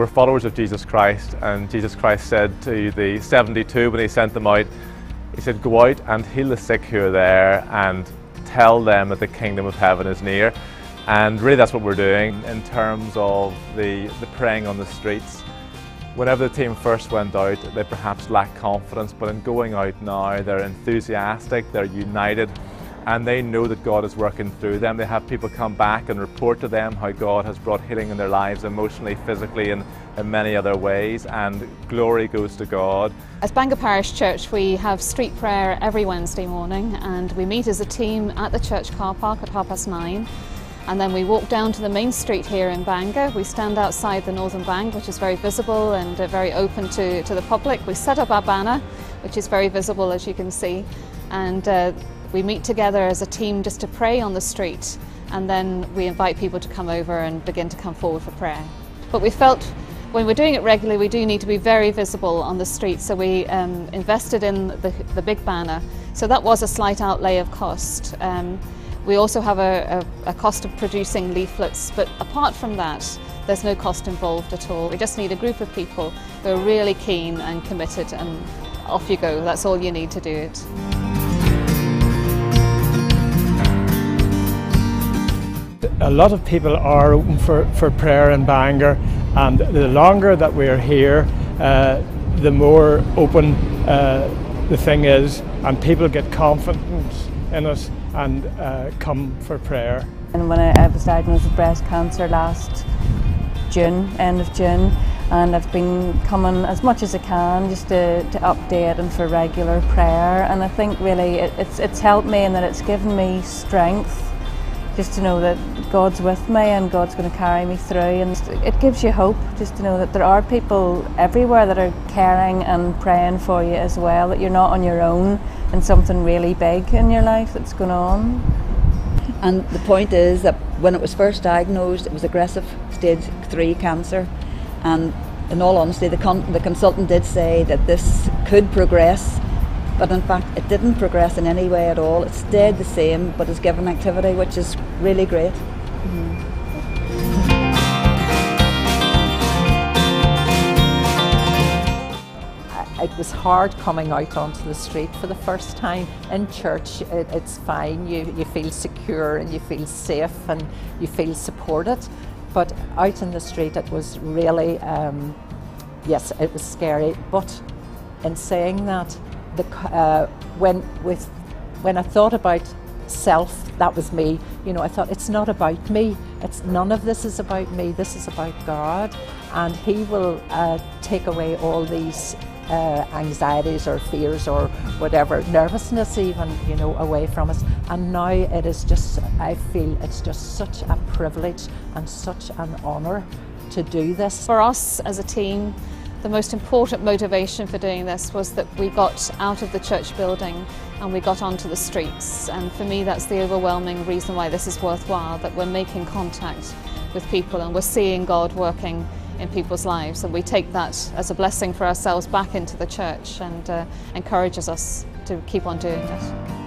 we're followers of Jesus Christ, and Jesus Christ said to the 72 when he sent them out, He said, Go out and heal the sick who are there and tell them that the kingdom of heaven is near. And really, that's what we're doing in terms of the, the praying on the streets. Whenever the team first went out, they perhaps lacked confidence, but in going out now, they're enthusiastic, they're united, and they know that God is working through them. They have people come back and report to them how God has brought healing in their lives emotionally, physically, and in many other ways, and glory goes to God. As Bangor Parish Church, we have street prayer every Wednesday morning, and we meet as a team at the church car park at half past nine. And then we walk down to the main street here in Bangor. We stand outside the Northern Bank, which is very visible and uh, very open to, to the public. We set up our banner, which is very visible as you can see. And uh, we meet together as a team just to pray on the street. And then we invite people to come over and begin to come forward for prayer. But we felt when we're doing it regularly, we do need to be very visible on the street. So we um, invested in the, the big banner. So that was a slight outlay of cost. Um, we also have a, a, a, cost of producing leaflets, but apart from that, there's no cost involved at all. We just need a group of people who are really keen and committed, and off you go. That's all you need to do it. A lot of people are open for, for prayer in Bangor, and the longer that we're here, uh, the more open uh, the thing is, and people get confidence in us and uh, come for prayer. And when I, I was diagnosed with breast cancer last June, end of June, and I've been coming as much as I can just to, to update and for regular prayer. And I think really it, it's, it's helped me in that it's given me strength just to know that God's with me and God's going to carry me through. And it gives you hope just to know that there are people everywhere that are caring and praying for you as well, that you're not on your own in something really big in your life that's going on. And the point is that when it was first diagnosed, it was aggressive stage three cancer. And in all honesty, the, con- the consultant did say that this could progress but in fact it didn't progress in any way at all. It stayed the same, but it's given activity, which is really great. Mm-hmm. it was hard coming out onto the street for the first time. In church, it, it's fine, you, you feel secure and you feel safe and you feel supported. But out in the street, it was really, um, yes, it was scary. But in saying that, the, uh, when, with, when I thought about self, that was me, you know, I thought it's not about me. It's none of this is about me. This is about God, and He will uh, take away all these uh, anxieties or fears or whatever, nervousness even, you know, away from us. And now it is just, I feel it's just such a privilege and such an honour to do this. For us as a team, the most important motivation for doing this was that we got out of the church building and we got onto the streets. And for me, that's the overwhelming reason why this is worthwhile, that we're making contact with people and we're seeing God working in people's lives. And we take that as a blessing for ourselves back into the church and uh, encourages us to keep on doing it.